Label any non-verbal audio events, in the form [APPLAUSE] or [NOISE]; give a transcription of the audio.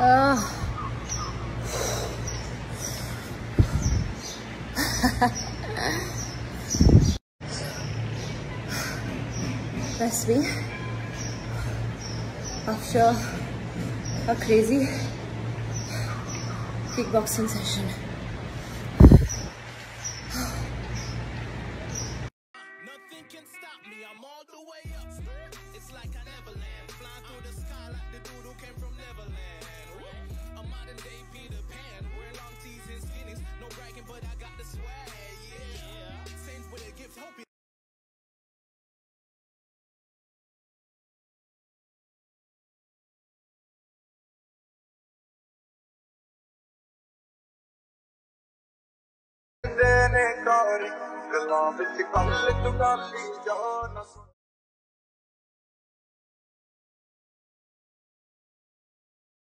[LAUGHS] Ah. That's me after a crazy kickboxing session. Nothing can stop me, I'm all the way up. It's like I never land. ਨੇ ਕਾਰੀ ਗੱਲਾਂ ਵਿੱਚ ਕੱਲ ਤੂੰ ਗਾਲੀ ਜਾ ਨਾ